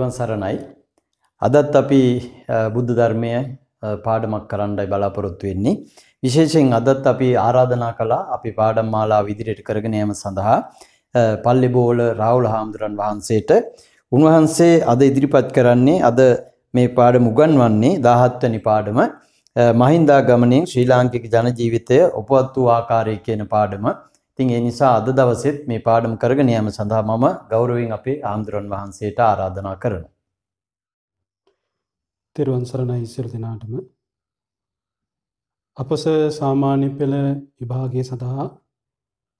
තෙරුවන් සරණයි. අදත් අපි බුද්ධ ධර්මය පාඩමක් කරන්නයි බලාපොරොත්තු වෙන්නේ. විශේෂයෙන් අදත් අපි ආරාධනා කළා අපි පාඩම් මාලාව ඉදිරියට කරගෙන යාම සඳහා පල්ලිබෝල රාහුල හාමුදුරන් වහන්සේට උන්වහන්සේ අද ඉදිරිපත් කරන්නේ අද මේ පාඩම උගන්වන්නේ 17 වෙනි පාඩම මහින්දා ගමනේ ශ්‍රී ලාංකික ජන ජීවිතය උපවත් වූ ආකාරය කියන පාඩම. ඉතින් ඒ නිසා අද දවසෙත් මේ පාඩම කරගෙන යාම සඳහා මම ගෞරවයෙන් අපේ ආම්දුරන් වහන්සේට ආරාධනා කරනවා. තෙරුවන් සරණයි සියලු දෙනාටම අපස සාමාන්‍ය පෙළ විභාගය සඳහා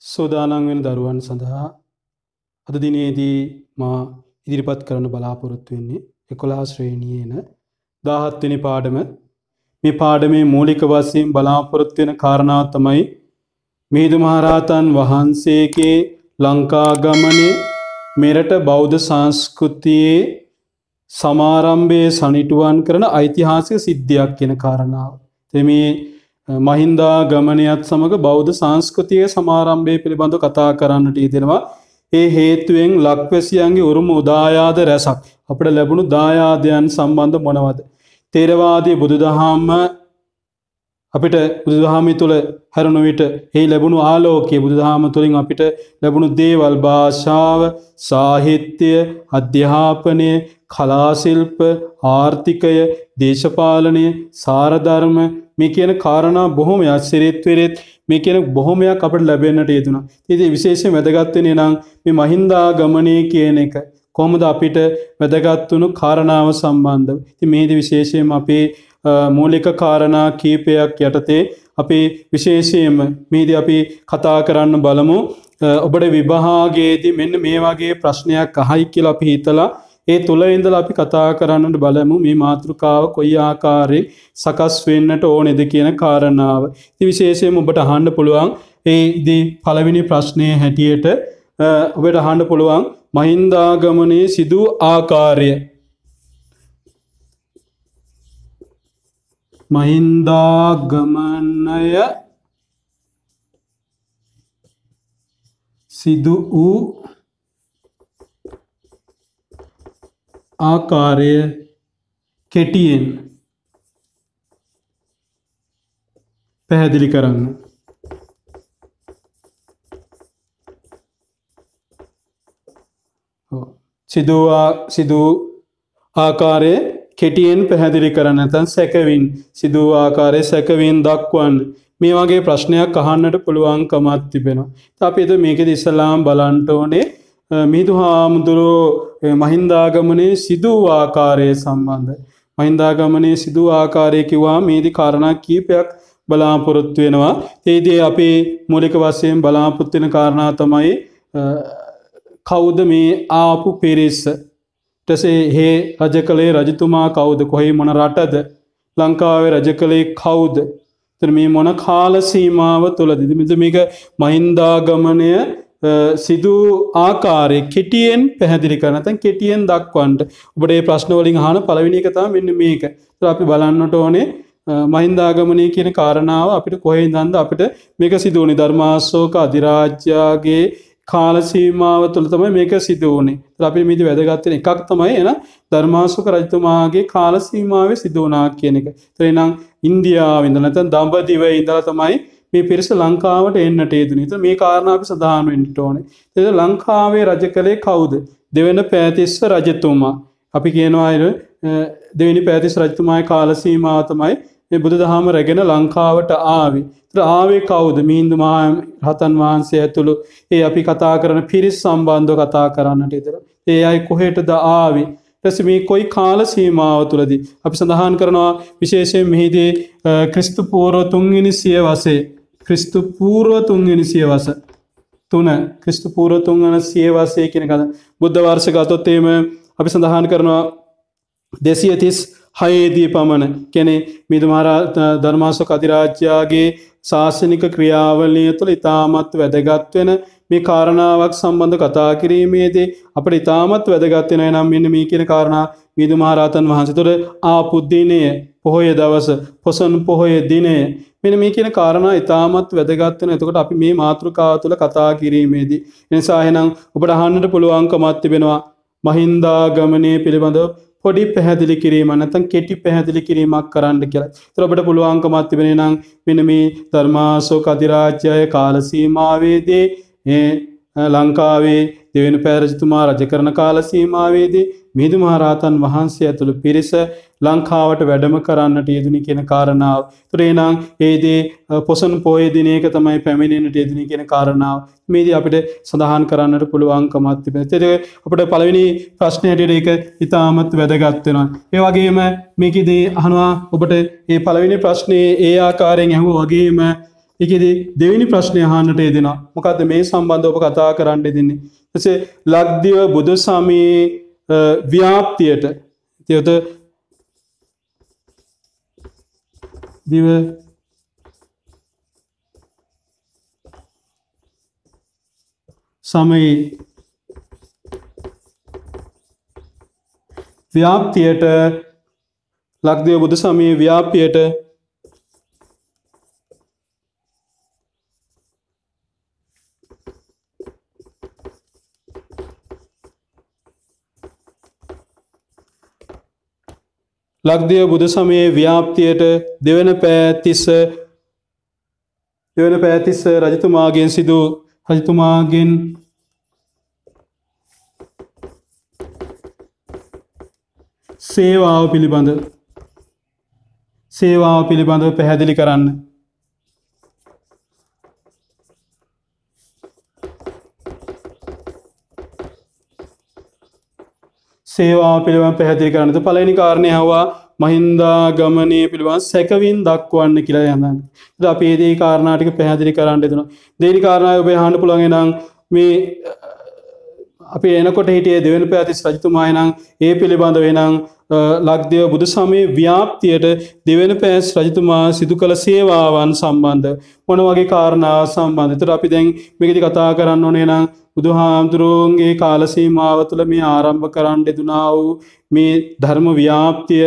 සෝදානන් වෙන දරුවන් සඳහා අද දිනේදී මා ඉදිරිපත් කරන බලාපොරොත්තු වෙන්නේ එකොළහා ශ්‍රේණියේන දාහත්වෙනි පාඩම මේ පාඩමේ මූලික වශයෙන් බලාපොරොත්තු වෙන කාරණාව තමයි මිහිඳු මහරහතන් වහන්සේගේ ලංකා ගමනේ මෙරට බෞද්ධ සංස්කෘතියේ සමාරම්භයේ සනිටුවන් කරන ඓතිහාසික සිද්ධියක් කියන කාරණාව. මේ මහින්දා ගමනයත් සමඟ බෞද්ධ සංස්කෘතිය සමාරම්භය පිළිබඳ කතා කරන්නට යෙදෙනවා. ඒ හේතුවෙන් ලක්වැසියන්ගේ උරුම උදායාද රැසක් අපට ලැබුණු දායාදයන් සම්බන්ධ මොනවද. තේරවාදී බුදුදහම්ම අපිට බුදුදහමි තුළ හැරුණු විට එහි ලැබුණු ආලෝකයේ බුදුදහම තුළින් අපිට ලැබුණු දේවල් භාෂාව සාහිත්‍යය අධ්‍යාපනය කලාශිල්ප ආර්ථිකය දේශපාලනය සාරධර්ම මේ කියන කාරණා බොහොමයක් සිරිත්වරෙත් මේ කියන බොහොමයක් අපට ලැබෙන්න්නට යෙදුණා. ඉති විශේෂ වැදගත්වනේ නම් මේ මහින්දා ගමනය කියන එක කොහොමද අපිට වැදගත්වුණු කාරණාව සම්බන්ධව. ති මේද විශේෂයෙන් අපේ මූලික කාරණා කීපයක් යටතේ අපි විශේෂයෙන්ම මීද අපි කතා කරන්න බලමු ඔබට විභාගේදී මෙන්න මේ වගේ ප්‍රශ්නයක් අහයි කියලා අපි හිතලා ඒ තුළ ඉඳල අපි කතා කරන්නට බලමු මේ මාතෘකාව කොයි ආකාරයෙන් සකස් වෙන්නට ඕනෙද කියන කාරණාව. ති විශේෂයෙන් ඔබට අහන්න පුළුවන් ඒ ඉදී පළවෙනි ප්‍රශ්නය හැටියට ඔබට අහන්න පුළුවන් මහින්දාගමනයේ සිදු ආකාරය. මහින්දාගමනය සිදු වූ ආකාරය කෙටියෙන් පැහැදිලි කරන්න. සිදුවා සිදූ ආකාරය කෙටියෙන් පැහැදිලි කරන්න තන් සැකවින් සිදූ ආකාරය සැකවින් දක්වන්න මේ වගේ ප්‍රශ්නයක් අහන්නට පුළුවන්කමත් තිබෙනවා. අපිද මේක දිස්සලාම් බලන්ටෝනේ මිදු හාමුදුරුවෝ මහින්දාගමනේ සිදූ ආකාරය සම්බන්ධ. මහින්දාගමනේ සිදු ආකාරය කිවා මේදි කාරණා කීපයක් බලාපොරොත්තු වෙනවා. ඒදේ අපේ මුලික වසයෙන් බලාපොත්තින කාරණා තමයි කෞුද මේ ආපු පිරිස්ස ටසේ හේ රජ කළේ රජතුමා කවුද? කොහෙයි මොන රටද? ලංකාවේ රජ කළේ කවුද? තර මේ මොන කාලසීමාව තුළ දිදිමිද මේක මහින්දාගමනය සිදු ආකාරය කෙටියෙන් පැහැදිලි කරනතැන් කෙටියෙන් දක්වන්ට ඔබේ ප්‍රශ්නවලින් හන පලවිනිකතා මෙන්න මේක. අපි බලන්නට ඕනේ මහින්දාගමනය කියන කාරණාව අපිට කොහෙ දන්ද අපිට මේක සිදුවනි ධර්මාශෝක අධිරාජ්‍යයාගේ කාලසීමාව තුළ තමයි මේක සිදුවනේ අපි මිදි වැදගත්තන එකක් තමයි එන ධර්මාසුක රජතුමාගේ කාලසීමාව සිදුවනා කියන එක. තරෙනම් ඉන්දියාව ඉඳ නැතන් දම්බදිව ඉඳල තමයි මේ පිරිස ලංකාවට එන්නට ඒදුනිත මේ කාරණාපි සඳහනුවෙන්ට ඕනේ. එද ලංකාවේ රජ කළේ කවුද? දෙවන පෑතිස්ව රජතුමා. අපි කියනවායිර දෙවනි පැතිස් රජතුමායි කාලසීමාව තමයි බුදු දහම රැගෙන ලංකාවට ආවි. ආවේ කවුද? මීන්දු මා රතන් වහන්සේ ඇතුළු ඒ අපි කතා කරන පිරිස් සම්බන්ධ කතා කරන්නට ඉතර ඒ අයි කොහෙටද ආවි? ටැස මේ කොයි කාල සීමාව තුළදී? අපි සඳහන් කරනවා විශේෂයෙන් මෙහිදී ක්‍රිස්තු පූරෝ තුන්ගනි සිය වසේ ක්‍රිස්තු පූර්ව තුන්ගනි සිය වස තුන ක්‍රිස්තු පූර තුන්ගන සිය වසේ කෙනකද බුද්ධ වර්ෂ ගතොත්තේම අපි සඳහන් කරනවා දෙසිය තිස් හයේදී පමණ. කෙනෙ මිදුමහර ධර්මාසක අධිරාජ්‍යයාගේ ශාසනික ක්‍රියාවලිය තුළ ඉතාමත් වැදගත්වෙන මේ කාරණාවක් සම්බන්ධ කතා කිරීමේදී අපට ඉතාමත් වැදගත්වෙන නම් මෙන්න මේ කියන කාරණා මිදු මහරහතන් වහන්සේ තුළ ආපුද්දිනය පොහොය දවස පොසන් පොහොය දිනය. මෙන මේ කියන කාරණා ඉතාමත් වැදගත්වන එතකොට අපි මේ මාතෘකාව තුළ කතා කිරීමේදී. එනිසා එහෙනම් ඔබට අහන්නට පුළුවන්කමත් තිබෙනවා. මහින්දාගමනය පිළිබඳව පොඩි පැහැදිලි කිරීම නැතන් කෙටි පැහැදිලි කිරීමක් කරන්න කියලා. ත්‍රබට පුළුවන්කමත් තිබෙන නම් මෙන මේ ධර්මාසෝ කතිරාජ්‍යය කාලසීමාවේදේ ඒ ලංකාවේ දෙවෙන පැරජතුමා රජ කරන කාලසීමාවේදී මිහිදු මහරහතන් වහන්සේ ඇතුළු පිරිස ලංකාවට වැඩම කරන්නට යෙදුනි කියන කාරණාව. තුරේනං ඒදේ පොසන් පෝය දිනයක තමයි පැමිණෙනට යෙදුනි කියන කාරණාව මේදී අපිට සඳහන් කරන්නට පුළුවන්කමත් තිබෙන. තෙද අපට පළවෙනි ප්‍රශ්නයට එක ඉතාමත් වැදගත්වෙනවා. ඒ වගේම මේකෙදී අහනවා ඔබට ඒ පළවෙනි ප්‍රශ්නයේ ඒ ආකාරයෙන් ඇහු වගේම එකෙද දෙවිනි ප්‍රශ්නය හාන්නට යෙදෙන මොකක්ද මේ සම්බන්ධ ඔබ කතා කරන්න දෙන්නේ. එසේ ලක්දිව බුදු සමයේ ව්‍යාප්තියට තියොත දිව සමයි ව්‍යාප්තියට ලක්දය බුදු සමයේ ව්‍යාපියට ලක්දිය බුදු සමයේ ව්‍යාප්තියට දෙවන පෑතිස්ස දෙවන පෑතිස්ස රජතුමාගෙන් සිදු රජතුමාගෙන් සේවාව පිළිබඳ සේවාව පිළිබඳව පැහැදිලි කරන්න. සේවා පිළිවන් පැහැදිලි කරන්නද පලනි කාරණය හවා මහින්දා ගමනය පිළිවන් සැකවින් දක්වන්න කියලා යන්න ද අපේදේ කාරණාටික පැහැදිලි කරන්න දෙන දේනි කාරණය ඔබේ හන්න පුළන්ගෙනම් මේ අපේ එනකොට හිටිය දෙවන පැතිස් රජතුමායනං ඒ පිළිබඳ වෙනං ලක්දව බුදු සමය ව්‍යාප්තියට දෙවෙන පැස් රජතුමා සිදු කළ සේවාවන් සම්බන්ධ මොන වගේ කාරණා සම්බන්ධතර අපි දැන් මෙකති කතා කරන්න ඕනේ නම් බුදු හාමුදුරුවන්ගේ කාලසීමාව තුළ මේ ආරම්භ කරන්න දෙදුනා වූ මේ ධර්ම ව්‍යාප්තිය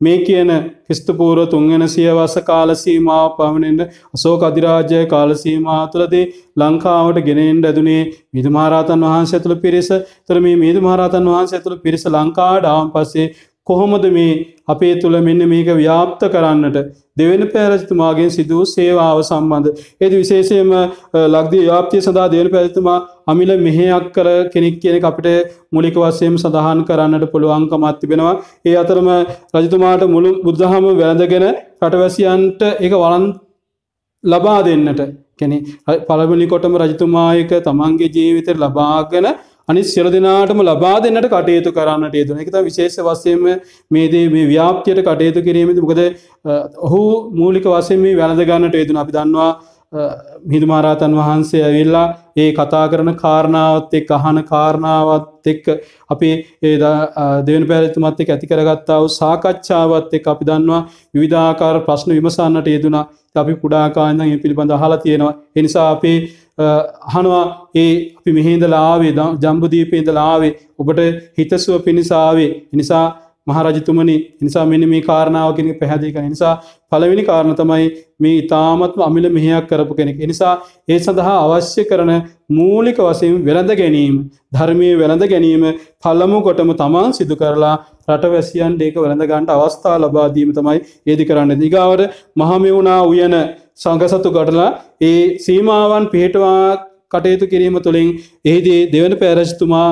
මේ කියන ක්‍රිස්තපූර්ව තුන්ගෙන සියවස කාලසීමාව පමණෙන්ට අසෝක අධිරාජ්‍යය කාලසීමා තුළදේ ලංකාවට ගෙනෙන් ඇදුනේ මිදුමාරාතන් වහන්ස ඇතුළ පිරිස. තර මේ මිදු මහරතන් වහන්ස ඇතුළ පිරිස ලංකාඩ ආම් පස්සේ කොහොමද මේ අපේ තුළ මෙන්න මේක ව්‍යාප්ත කරන්නට දෙවෙන පැරජතුමාගෙන් සිදුව සේවාව සම්බන්ධ. ඒද විශේෂයම ලක්දී යාපතිය සඳහා දෙවන පැරතුමා අමිල මෙහයක් කර කෙනෙක් කියන අපිට මුලික වස්සයම සඳහන් කරන්නට පුළුවන්කමත් තිබෙනවා. ඒ අතරම රජතුමාට මුළු බුද්ධහම වැළඳගෙන රටවැසියන්ට එක වලන් ලබා දෙන්නට කෙනෙ පළබලි කොටම රජතුමායක තමන්ගේ ජීවිතර ලබාගෙන අනි සිර දෙනාටම ලබා දෙන්නට කටයුතු කරන්නට යුතුන එකත විශේෂ වසයම මේදේ මේ ව්‍යාප්තියට කටයුතු කිරීමති මොකද ඔහු මූලික වසයෙන් මේ වැළඳ ගන්නට යුතුන අපි දන්නවා මිදුමාරාතන් වහන්සේ ඇවිල්ලා ඒ කතා කරන කාරණාවත් එක් අහන කාරණාවත් එක්ක අපි ඒ දෙවන පැරතුමත් එක් ඇති කරගත්තාව සාකච්ඡාවත් එක් අපි දන්නවා විවිධාකාර ප්‍රශ්න විමසන්නට යෙදුනා අපි කුඩාකාන්ද ඒ පිළිබඳ හලා තියෙනවා. එනිසා අපේ අහනවා ඒ අපි මෙහින්දලාවේ ජම්බුදීපේන්දලාවේ ඔබට හිතසුව පිණිසාවේ නිසා මහරජතුමනි. නිසා මෙන මේ කාරණාව කෙනෙ පැහැදික නිසා පළවෙනි කාරණ තමයි මේ ඉතාමත්ම අමිල මෙහයක් කරපු කෙනෙක්. නිසා ඒ සඳහා අවශ්‍ය කරන මූලික වසයෙන් වෙළඳ ගැනීම ධර්මය වෙළඳ ගැනීම පල්ලමු කොටම තමන් සිදු කරලා රටවැසියන් ඒක වෙළඳ ගන්ට අවස්ථා ලබාදීම තමයි ඒදි කරන්න. දිගාවට මහමෙවුණා උයන සංගසතු ගටලා ඒ සීමාවන් පිහිටවා කටයුතු කිරීම තුළින් එහිදී දෙවන පැරජතුමා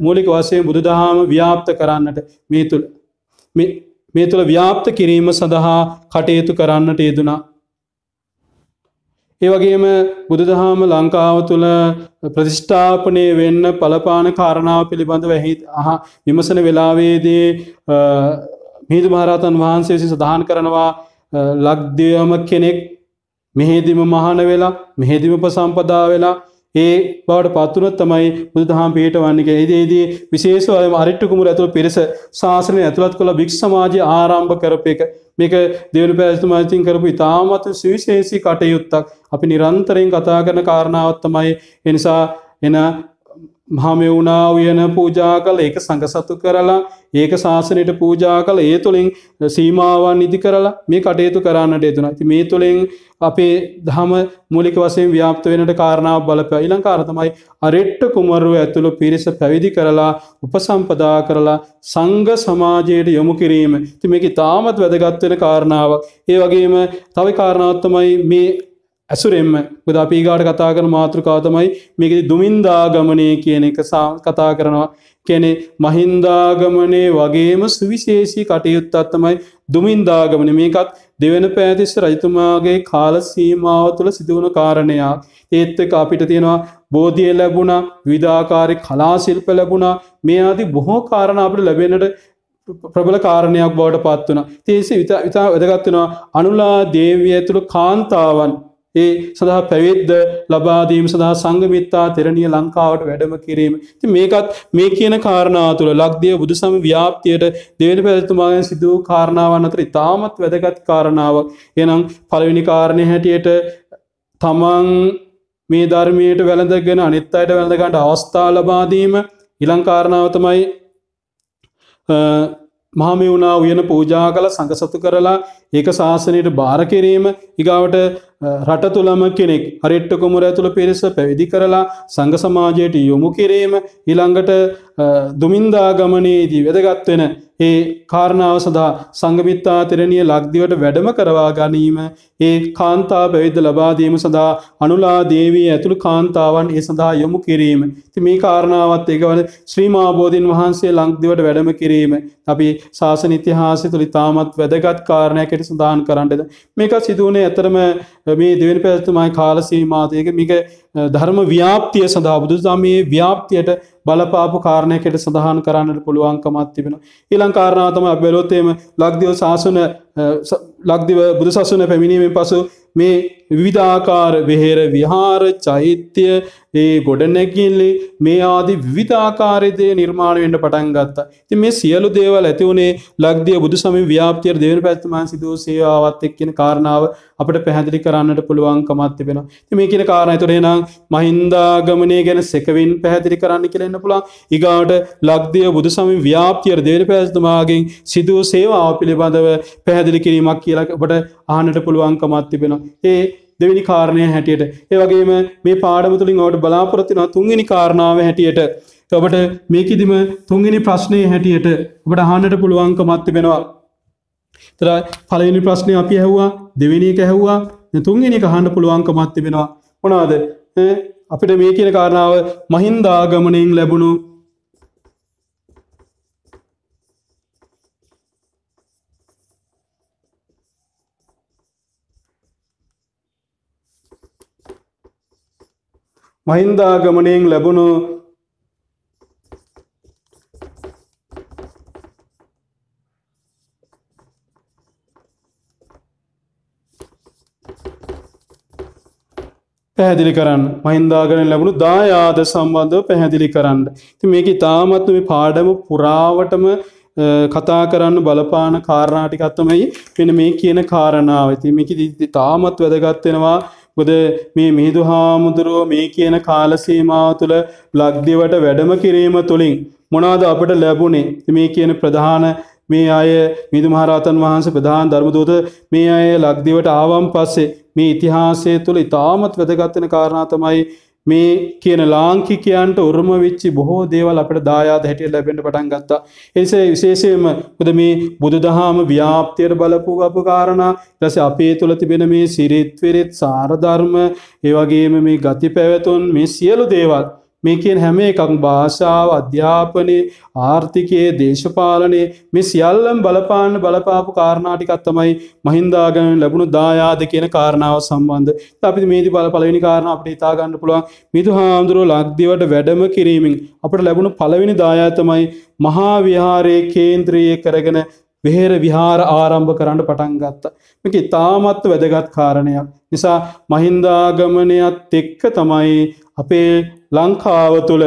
මූලික වසයෙන් බුදු දහම ව්‍යාප්ත කරන්නට මේ තුළ මේ තුළ ව්‍යාප්ත කිරීම සඳහා කටයුතු කරන්නට යෙදුනා. ඒවගේම බුදුදහම ලංකාව තුළ ප්‍රතිෂ්ඨාපනය වෙන්න පලපාන කාරණාව පිළිබඳ වැහි අහ විමසන වෙලාවේදී මිහිදු මහරතන් වහන්සේසි සඳහන් කරනවා ලක්දයම කෙනෙක් මෙහෙදිම මහන වෙලා මෙහෙදිම උපසම්පදා වෙලා ඒ බවට පත්තුනොත් තමයි බුදු දහම් පිට වන්නක ඒදේදී විශේෂවම අරිට්ටකුමර ඇතුළ පිරිස ශාසනය ඇතුළත් කොළ භික් සමාජය ආරම්භ කරප එක. මේක දෙවනු පැස්තුමාතින් කරපු ඉතාමත් සවිශේෂී කටයුත්තක්. අපි නිරන්තරයෙන් කතා කරන කාරණාවත්තමයි එනිසා එන මහමෙවුණා උයන පූජා කල ඒක සංගසතු කරලා ඒක ශාසනයට පූජා කළ ඒ තුළින් සීමාවන් ඉදි කරලා මේ කටයුතු කරන්නට එතුන ති මේ තුළින් අපේ දහම මුලික වසයෙන් ව්‍යාප්ත වෙනට කාරණාව බලප. ඉලං කාරතමයි අරෙට්ට කුමරුව ඇතුළු පිරිස පැවිදි කරලා උපසම්පදා කරලා සංග සමාජයට යොමු කිරීම. ති මේක තාමත් වැදගත්වෙන කාරණාවක්. ඒ වගේම තව කාරණාවත්තමයි මේ ඇසුරෙන්ම ගොද අපීගාට කතා කරන මාතෘකාතමයි මේකෙ දුමින්දාගමනය කියන එක කතා කරනවා. කෙනෙ මහින්දාගමනේ වගේම සුවිශේෂී කටයුත්තත්තමයි දුමින්දාගමන මේකත් දෙවන පෑතිස්ස රජතුමාගේ කාල සීමාව තුළ සිදුවුණු කාරණයක්. ඒත්තක අපිට තියෙනවා බෝධිය ලැබුණ විධාකාරි කලාශිල්ප ලැබුණා. මේ ආදි බොහෝ කාරණ අපට ලැබෙනට ප්‍රබල කාරණයක් බවට පත් වන තේසි විතා ඉතා වැදගත්වෙනවා අනුලා දේවිය ඇතුළු කාන්තාවන්. ඒ සඳහා පැවිද්ද ලබාදීම සඳහා සංගමිත්තා තෙරණිය ලංකාවට වැඩම කිරීම. ති මේකත් මේ කියන කාරණා තුළ ලක්දිය බුදු සම ව්‍යාප්තියට දෙවැනි පැතුමාගෙන් සිදුව කාරණාවන් අතර ඉතාමත් වැදගත් කාරණාවක්. එනම් පළවෙනි කාරණය හැටියට තමන් මේ ධර්මයට වැළඳගෙන අනිත් අයට වැළඳගන්නට අවස්ථා ලබාදීම ඉලංකාරණාවතමයි මහමි වුණා උයන පූජා කළ සංගසතු කරලා ඒක ශාසනයට භාර කිරීම. ඉගාවට රට තුළම කෙනෙක් හරිට්ට කොමුර ඇතුළ පිරිස පැවිදි කරලා සංග සමාජයට යොමු කිරීම ඉළඟට දුමින්දාගමනයේදී වැදගත්වෙන ඒ කාරණාව සඳහා සංගමිත්තා තෙරණිය ලක්දිවට වැඩම කරවා ගැනීම ඒ කාන්තා පැවිද්ද ලබාදීම සඳහා අනුලා දේවී ඇතුළු කාන්තාවන් ඒ සඳහා යොමු කිරීම. ති මේ කාරණාවත් ඒකවන ශ්‍රීමාබෝධීන් වහන්සේ ලංක්දිවට වැඩම කිරීම. අපි ශාසන ඉතිහාසය තුළි තාමත් වැදගත් කාරණයකට සඳහන් කරන්නට. මේක සිදුවනේ ඇතරම මේ දෙවෙන පැත්තුමයි කාලසීමාතයක මික ධර්ම ව්‍යාප්තිය සඳහා බුදුදමයේ ව්‍යාප්තියට බලපාපු කාරණයකට සඳහන් කරන්නට පුළුවන්කමත් තිබෙන. ඊළං කාරණාතම බැලොත්තේම ලක්දිව ශාසන ලක්දිව බුදු සසුන පැමිණීමෙන් පසු මේ විවිධාකාර වෙහෙර විහාර චෛත්‍යය ඒ ගොඩනැකිල්ලි මේ ආදි විවිධාකාරයදේ නිර්මාණයෙන්ට පටන් ගත්තා. ති මේ සියලු දේවල් ඇතිවුණේ ලක්දිය බුදු සම ව්‍යාපතිය දෙවන පැත්තුමන් සිදුව සේවාවත් එක් කියන කාරණාව අපට පැහැදිලි කරන්නට පුළුවන් කමත් තිබෙන. ති මේ කියන කාරණය තුරේ නම් මහින්දාගමනය ගැන සෙකවින් පැහැදිලි කරන්න කියලෙන්න පුළන් ඉගාට ලක්දිය බුදු සම ව්‍යාපතියර දෙවන පැස්තුමාගෙන් සිදුව සේවාව පිළිබඳව පැහැදිලි කිරීමක් කියලකට ආනට පුළුවන්කමත් තිබෙන. ඒ දෙවිනි කාරණය හැටියට. ඒවගේම මේ පාඩම තුළින් ඔවට බලාපොරත්තින තුන්ගනි කාරණාව හැටියට. ඔබට මේකිදිම තුන්ගනි ප්‍රශ්නය හැටියට ඔබට හාන්නට පුළුවන්ක මත්ති වෙනවා තර පලවෙනි ප්‍රශ්නය අපි හැව්වා දෙවිනි එක හැව්වා තුන්ගනි කහන්න පුළුවන්ක මත්ති වෙනවා මොනාද අපිට මේ කියන කාරණාව මහින්දාගමනයෙන් ලැබුණු මහින්දාගමනයෙන් ලැබුණු පැහැදිලි කරන්න. මහින්දාගන ලැබුණු දායාද සම්බන්ධව පැහැදිලි කරන්න. ති මේක තාමත්ම මේ පාඩම පුරාවටම කතා කරන්න බලපාන කාරණාටිකත්තමයි පෙන මේ කියන කාරණාව. ඇති මේක තාමත් වැදගත්වෙනවා ගොද මේ මිහිදු හාමුදුරුව මේ කියන කාලසීමාව තුළ ලක්දිවට වැඩම කිරීම තුළින් මොනාද අපට ලැබුණේ? මේ කියන ප්‍රධාන මේ අය මිදු මහරතන් වහන්ස ප්‍රධාන ධර්මදූත මේ අය ලක්දිවට ආවම් පස්සේ මේ ඉතිහාසය තුළ ඉතාමත් වැදගත්වෙන කාරණාතමයි මේ කියන ලාංකිකයන්ට උරුම විච්චි බොහෝ දේවල් අපට දායාද හැටිය ලැබෙන්ට පටන් ගත්තා. එනිසේ විශේෂයම කුද මේ බුදු දහම ව්‍යාප්තියට බලපු අප කාරණා රස අපේ තුළ තිබෙන මේ සිරිත්වරෙත් සාරධර්ම ඒවගේම මේ ගති පැවතුන් මේ සියලු දේවල් මේ කියන හැම එකක් භාෂාව අධ්‍යාපනය ආර්ථිකයේ දේශපාලනය මේ සියල්ලම් බලපාන්න බලපාපු කාරණාටිකත් තමයි මහින්දාගන ලැබුණු දායාද කියන කාරණාව සම්බන්ධ අපි මේදි බල පලවෙනි කාරණ අපට ඉතාගන්න පුළුවන් මිදු හාමුදුරුව ලක්දිවට වැඩම කිරීමෙන් අපට ලැබුණු පළවෙනි දායාතමයි මහා විහාරයේ කේන්ද්‍රයේ කරගෙන වෙහෙර විහාර ආරම්භ කරන්න පටන් ගත්ත. මේක තාමත්ව වැදගත් කාරණයක්. නිසා මහින්දාගමනයත් එක්ක තමයි අපේ ලංකාව තුළ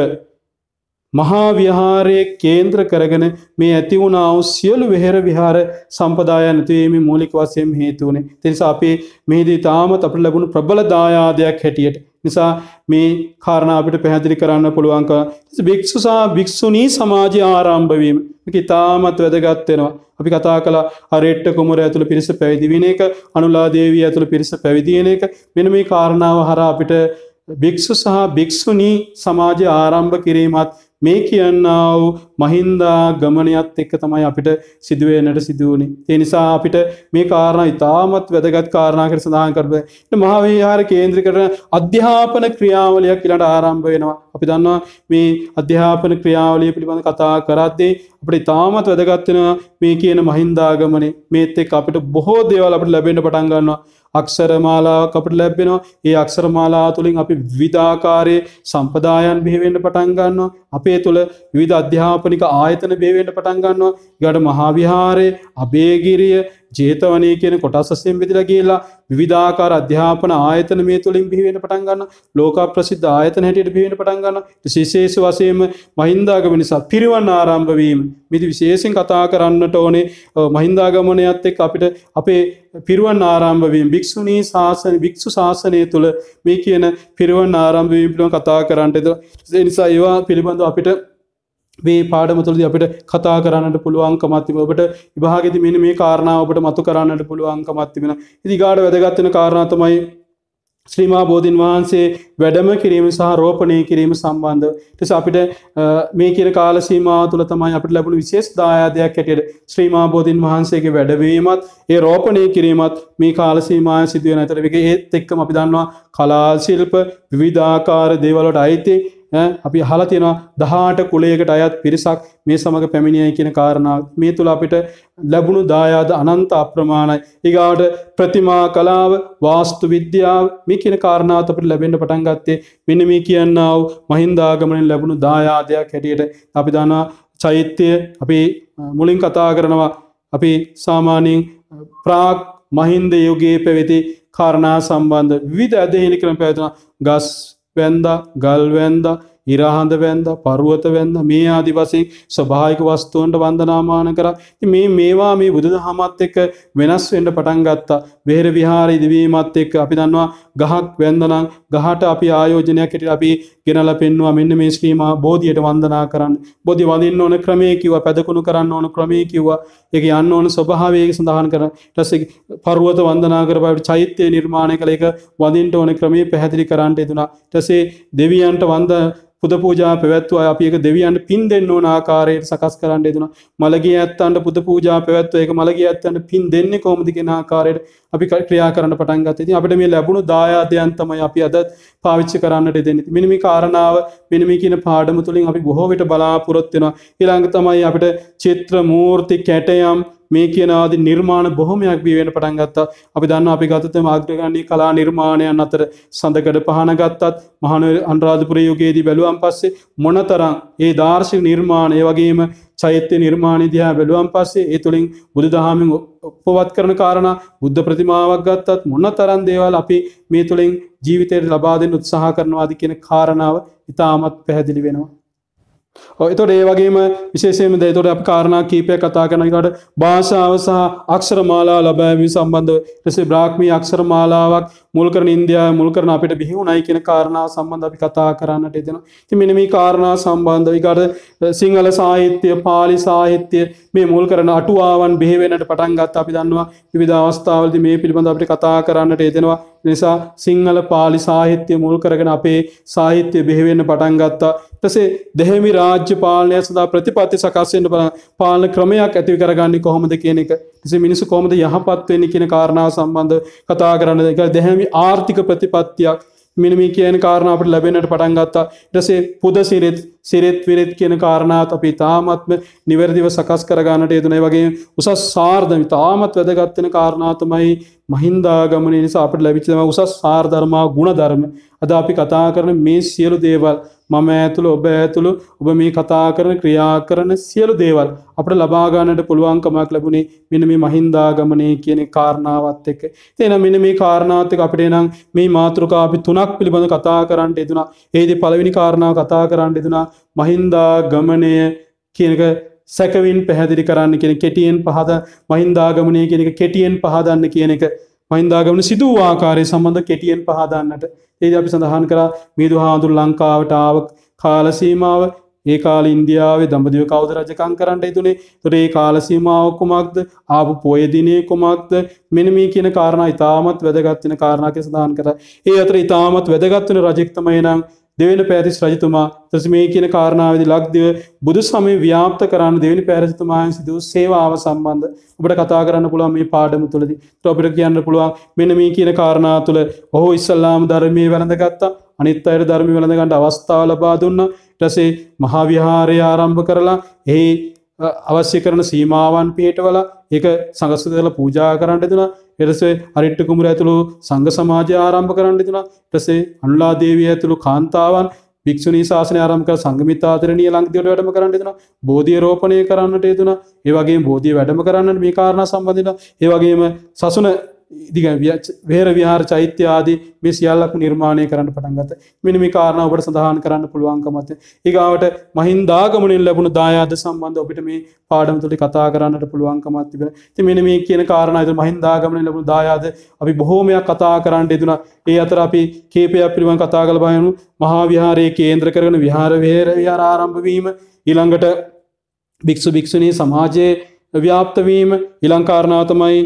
මහා විහාරය කේන්ද්‍ර කරගෙන මේ ඇතිවුණාව සියලු වෙහෙර විහාර සම්පදාය නැතිවීම මූලික වසයෙන් හේතුවනේ තිනිසා අපේ මෙහිදී තාමත් අපට ලැබුණු ප්‍රබල දායාදයක් හැටියට. නිසා මේ කාරණා අපිට පැහැදිලි කරන්න පුළුවන්ක භික්ෂු සහ භික්ෂුණී සමාජය ආරම්භවීම ඉතාමත් වැදගත් වෙනවා. අපි කතා කලා අරෙට්ට කුමර ඇතුළ පිරිස පැවිදි වෙන එක අනුලාදේවී ඇතුළ පිරිස පැවිදියෙන එක. මෙන මේ කාරණාව හර අපිට භික්ෂු සහ භික්‍ෂුණී සමාජය ආරම්භ කිරීමත් මේ කියන්න වූ මහින්දා ගමනයත් එක්ක තමයි අපිට සිදුවනට සිදුවනි. එනිසා අපිට මේ කාරණ ඉතාමත් වැදගත් කාරණාකට සඳහන් කරබ මහාවිහාර කේන්ද්‍ර කරන අධ්‍යාපන ක්‍රියාවලයක් කියලට ආරම්භ වෙනවා. අපි දන්නවා මේ අධ්‍යාපන ක්‍රියාවලිය පිළිබඳ කතා කරද්දේ අපට ඉතාමත් වැදගත්වෙන මේ කියන මහින්දාගමනේ මේත් එක් අපිට බොහෝ දේවල් අපට ලැබෙන්ට පටන්ගන්නවා. අක්ෂරමාලාවක් අපට ලැබෙනවා. ඒ අක්ෂරමාලා තුළින් අපි විධාකාරය සම්පදායන් බිහිවෙන්ට පටන්ගන්නවා අපේ තුළ විධ අධ්‍යාපනික ආයතන බේවෙන්ට පටන්ගන්නවා ගඩ මහාවිහාරය අබේගිරිය ජේතවනය කියන කොටස්සෙන් බෙදිල කියලා විධාකාර අධ්‍යාපන ආයතන මේ තුළින් බිහිවෙන පටන්ගන්න ලෝක ප්‍රසිද්ධ ආයතන හැටියට බිහිවෙන පටන්ගන්න ශිශේෂ වසයම මහින්දාගම නිසා පිරිවන්න ආරම්භවීම මිදි විශේෂෙන් කතා කරන්නට ඕනේ මහින්දාගමනයත් එක් අපිට අපේ පිරුවන් ආරම්භවීම භික්ෂුණී ශාසන භික්ෂු ශාසනය තුළ මේ කියන පිරුවන් ආරම්භවීම පිළිබඳ කතා කරන්නටද නිසා ඒවා පිළිබඳ අපිට මේ පාඩමතුළද අපිට කතා කරන්නට පුළුවන්ක මත්තිම ඔබට විභාගෙති මෙන මේ කාරණාවට මතු කරන්නට පුළුවන්ක මත්තිවෙන ඉදිගාඩ වැදගත්වන කාරණාතමයි ශ්‍රීමා බෝධීන් වහන්සේ වැඩම කිරීම සහ රෝපණය කිරීම සම්බන්ධ. ටෙස අපිට මේ කියන කාල සීමා තුළ තමයි අපට ලැබුණු විශේෂ දායාදයක් හැටියට ශ්‍රීමා බෝධීන් වහන්සේගේ වැඩවීමත් ඒ රෝපණය කිරීමත් මේ කාල සීමා සිදුවන ඇතර එක ඒත් එක්කම අපි දන්නවා කලාශිල්ප විවිධාකාර දේවලට අයිති අපි හල තියෙනවා දහාට කුලේකට අයත් පිරිසක් මේ සමඟ පැමිණියයි කියන කාරණාව මේ තුළ අපිට ලැබුණු දායාද අනන්ත අප්‍රමාණයි. ඒගාට ප්‍රතිමා කලාව වාස්තු විද්‍යාව මේ කියන කාරණාවත් අපට ලැබෙන්ට පටන් ගත්තේ. මෙන්න මේ කියන්නාව මහින්දාගමනින් ලැබුණු දායාදයක් හැටියට අපි දන්නවා චෛත්‍යය අපි මුලින් කතා කරනවා අපි සාමානයෙන් ප්‍රාක් මහින්ද යුගයේ පැවෙති කාරණා සම්බන්ධ විධ ඇදහිලි කරන පැතුන ගස් වැන්ද ගල්වැන්ද ඉරහඳ වැන්ද පරුවත වැන්ද මේ ආදි වසයෙන් ස්වභායික වස්තුවන්ට වන්දනාමාන කර. මේ මේවා මේ බුදුද හමත් එක්ක වෙනස් වෙන්ඩ පටන් ගත්තා. වෙහෙර විහාර ඉදිවීමත් එක්ක අපි දන්නවා ගහක් වැන්දනම් ගහට අපි ආයෝජනයක් හෙට අපි ගෙනල පෙන්වා මෙන්න මේ ශ්‍රීම බෝධියට වන්දනා කරන්න. බොධි වදින්න ඕන ක්‍රමය කිව පැදකුණු කරන්න ඕන ක්‍රමය කිව්වා. එක යන්න ඕන ස්වභාවයක සඳහන් කර. ටස පරුවත වන්දනා කර බවට චෛත්‍යය නිර්මාණය කළ. එක වදින්ට ඕන ක්‍රමේ පැහැදිලි කරන්නට එතුනා ටසේ දෙවියන්ට වන්ද පුද පූජා පැවැත්ව අපි එක දෙවියන්ට පින් දෙන්න ඕන ආකාරයට සකස් කරන්න දෙෙන මළගේ ඇත්තන්ට පුද පූජා පැවැත්ව එක මළගේ ඇත්තන්ට පින් දෙන්න කොමදි කෙන ආකාරයට අපි ක්‍රියා කරන්න පටන් ගත අපට මේ ලැබුණු දායාදයන්තමයි අපි අදත් පාවිච්චි කරන්නට දෙන්න. මිනිමි කාරණාව මිනිමි කියන පාඩම තුළින් අපි බොහෝවිට බලාපොරොත්වෙනවා ඉළඟ තමයි අපිට චිත්‍ර මූර්ති කැටයම් මේ කියනාද නිර්මාණ බොහොමයක් බිවෙන පටන් ගත්තා අපි දන්න අපි ගතත මාග්‍රගන්නේ කලා නිර්මාණයන් අතර සඳකඩ පහන ගත්තත් මහන අන්රාධපුර යුගයේදී බැලුවම් පස්සේ මොනතරම් ඒ දර්ශික නිර්මාණය වගේම චෛත්‍ය නිර්මාණ දිහා බැලුවම් පස්සේ ඒ තුළින් බුදු දහමින් ඔපවත් කරන කාරණ බුද්ධ ප්‍රතිමාවක් ගත්තත් මොන්න තරන් දේවල් අපි මේ තුළින් ජීවිතයට ලබාදෙන් උත්සාහ කරනවාද කියන කාරණාව ඉතාමත් පැහැදිලි වෙනවා. එතොට ඒ වගේම විශේෂයම දෙතොට අප කාරණා කීපය කතා කරනකට භාෂාව සහ අක්ෂර මාලා ලබෑවී සම්බන්ධ ලෙසේ බ්‍රාක්්මී අක්ෂර මාලාවක් මුල්කරන ඉන්දයා මුල්කරන අපිට බිහිවුණයි කියන කාරණා සම්බන්ධ අපි කතා කරන්නට එදෙන ති මිනිමි කාරණා සම්බන්ධවිකට සිංහල සාහිත්‍යය පාලි සාහිත්‍යය මේ මුල් කරන අටුවාවන් බෙහෙවෙනට පටන්ගත් අපි දන්නවා විධ අවස්ථාවලද මේ පිළිබඳ අපට කතා කරන්නට එදෙනවා නිසා සිංහල පාලි සාහිත්‍යය මුල් කරගෙන අපේ සාහිත්‍යය බෙහෙවෙන්න පටන්ගත්තා තසේ දෙහෙමි රාජ්‍ය පාලනය සදා ප්‍රතිපත්ති සකස්සෙන්ට බල පාලන ක්‍රමයක් ඇති කරගන්න කොහොමද කියන එක ෙ. මිනිසු කොමද යහපත්වවෙන්න කියන කාරණාව සම්බන්ධ කතා කරන්න. එක දෙහැමි ආර්ථික ප්‍රතිපත්තියක්. මිනිමි කියන කාරණ අපට ලැබෙනට පටන්ගත්තා ටසේ පුද සිරෙත් සිරෙත් විරෙත් කියන කාරණාත් අපි තාමත්ම නිවැරදිව සකස් කරගන්නට යුතුනයි වගේ උසස් සාර්ධම තාමත් වැදගත්වෙන කාරණාතමයි මහින්දාගමන නිසා අපට ලැබිචම උසස් සාර්ධර්මා ගුණ ධර්ම අද අපි කතා කරන මේ සියලු දේවල් මම ඇතුළු ඔබ ඇතුළු ඔබ මේ කතා කරන ක්‍රියා කරන සියලු දේවල් අපට ලබාගානට පුළුවන්කමක් ලැබුණේ මෙන මේ මහින්දාගමනය කියන කාරණාවත් එක්ක. තියෙන මෙන මේ කාරණාතක අපට නම් මේ මාතෘකාපි තුනක් පිළිබඳ කතා කරන්නට එදුනා ඒද පළවිනි කාරණාව කතා කරන්න එදුනා මහින්දා ගමනය කියනක සැකවින් පැහැදිලි කරන්න කියෙන කෙටියෙන් පහද මහින්දාගමනය කියෙනෙක කෙටියෙන් පහදන්න කියන එක. මහින්දාගමන සිදු වූ ආකාරය සම්බන්ධ කෙටියෙන් පහදන්නට ඒද අපි සඳහන් කරා මිදු හාදුර ලංකාවට ආව කාලසීමාව ඒ කාල ඉන්දියාවේ දඹදිව කවුද රජකං කරන්න තුනේ තොර ඒ කාලසීමාව කුමක්ද? ආපු පොයදිනේ කුමක්ද? මෙන මේ කියන කාරණා ඉතාමත් වැදගත්වෙන කාරණාක සඳහන් කර. ඒ අතර ඉතාමත් වැදගත්වන රජෙක්තමයි නම් දෙවෙන පැතිස් රජතුමා තස මේ කියන කාරණාවදි ලක්දිව බුදු සමය ව්‍යාප්ත කරන්න දෙවනි පැරසිතුමායන් සිදුව සේවාව සම්බන්ධ ඔබට කතා කරන්න පුළුවන් මේ පාඩම තුළදි. ඔබට කියන්න පුළුවන් මෙන මේ කියන කාරණා තුළ ඔහු ඉස්සල්ලාම ධර්මය වැළඳගත්තා. අනිත් අයට ධර්මි වැළඳගන්නට අවස්ථාව ලබා දුන්න. ටසේ මහාවිහාරය ආරම්භ කරලා එහි අවශ්‍ය කරන සීමාවන් පිහිටවල ඒක සඟස්තුදල පූජා කරන්න දෙන එරසේ අරිට්ට කුමර ඇතුළු සංඝ සමාජය ආරම්භ කරන්න දෙන ටසේ අනුලා දේවිය ඇතුළු කාන්තාවන් භික්ෂුණී ශාසනය ආරම්භ කර සංගමිතාතරණීය ලංකදිවට වැඩම කරන්න දෙන බෝධිය රෝපණය කරන්නට යෙදුන ඒ වගේම බෝධිය වැඩම කරන්න මේ කාරණා සම්බන්ධන ඒ වගේම සසුන ඉදිග වේර විහාර චෛත්‍ය ආදී මේ සියල්ලක් නිර්මාණය කරන්න පටන්ගත මිනිමි කාරණ ඔබට සඳහන් කරන්න පුළුවන්කමත ඒගාවට මහින්දාගමනින් ලැබුණු දායාද සම්බන්ධ ඔබට මේ පාඩම තුළි කතා කරන්නට පුළුවන්කමත් තිබෙන ති මෙන මේ කියන කාරණයද මහින්දාගමන ලැබුණු දායාද අපි බොහෝමයක් කතා කරන්න එදුන ඒ අතර අපි කේපයක් පිළිවන් කතා කළ බයනු මහාවිහාරයේ කේන්ද්‍ර කරන විහාර වේර විහාර ආරම්භවීම ඊළඟට භික්ෂු භික්ෂුණී සමාජයේ ව්‍යාප්තවීම ඉලංකාරණාතමයි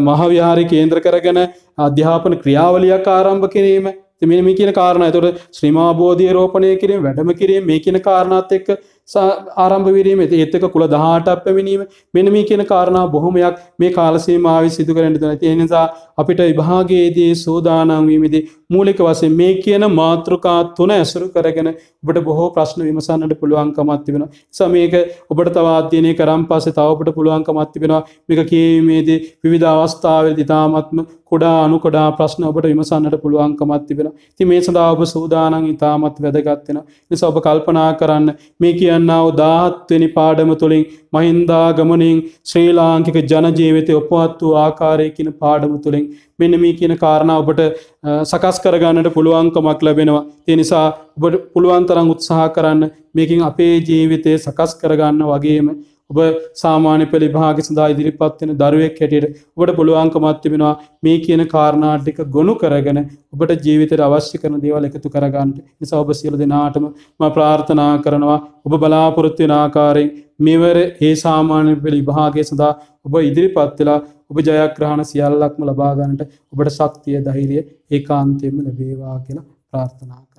මහවිහාරි කේන්ද්‍ර කරගෙන අධ්‍යාපන ක්‍රියාවලියක් ආරම්භ කිරීම. මෙ මේ කියන කාරණ. ඇතුට ශ්‍රීමාබෝධය රෝපණය කිරීම වැඩම කිරීම මේ කියන කාරණත් එක්ක ආරම්භ විරීම ඒත්තක කුල දහටක් පැමිණීම මෙනම කියන කාරණා බොහොමයක් මේ කාලසීමාව සිදු කරන්න තන තියෙනසා අපිට විභාගයේදී සූදානංවීමේදී මූලික වසෙන් මේ කියන මාතෘකා තුන ඇසුරු කරගෙන ඔබට බොහෝ ප්‍රශ්න විමසන්නට පුළුවන්කමත් තිබෙන සමයක ඔබට තවාධ්‍යනය කරම් පසේ තවපට පුළුවන්කමත් තිබෙනවා. මේක කියීමේදී විවිධ අවස්ථාවල් ඉතාමත්ම කොඩා අනු කොඩා ප්‍රශ්න ඔබට විමසන්නට පුළුවන්කමත් තිබෙන ති මේ සඳහා ඔබ සූදානන් ඉතාමත් වැදගත්වෙන නිසා ඔබ කල්පනා කරන්න මේ කියන්නාව දාහත්වනි පාඩම තුළින් මහින්දා ගමනින් ශ්‍රී ලාංකික ජනජීවිතය ඔපවත් වූ ආකාරයකින පාඩම තුළින් මෙන්න මේ කියන කාරණ ඔබට සකස් කරගන්නට පුළුවන්කමක් ලැබෙනවා. තිය නිසා ඔබට පුළුවන් තරං උත්සාහ කරන්න මේකින් අපේ ජීවිතය සකස් කරගන්න වගේම ඔබ සාමාන්‍ය පෙළි භාග සඳහා ඉදිරිපත්වෙන දරුවෙක් හැටියට ඔබට පුළුවන්කමත් තිබෙනවා මේ කියන කාරණාටික ගොුණු කරගෙන ඔබට ජීවිතයට අවශ්‍ය කරන දේවල් එකතු කරගන්නට නිසා ඔබ සියල දෙනාටම ම ප්‍රාර්ථනා කරනවා ඔබ බලාපොරොත්වෙන ආකාරයෙන් මෙවර ඒ සාමාන්‍ය පෙළි භාගය සඳහා ඔබ ඉදිරිපත්වෙලා ඔබ ජයග්‍රහණ සියල්ලක්ම ලබාගන්නට ඔබට ශක්තිය දහිරිය ඒ කාන්තයම ලැබේවා කියලා ප්‍රාර්ථනා.